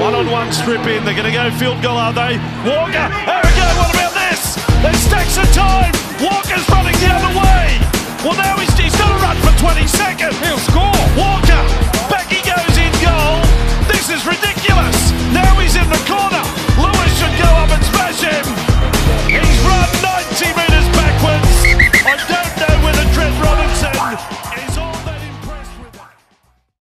One-on-one strip in. They're going to go field goal, are they? Walker, oh,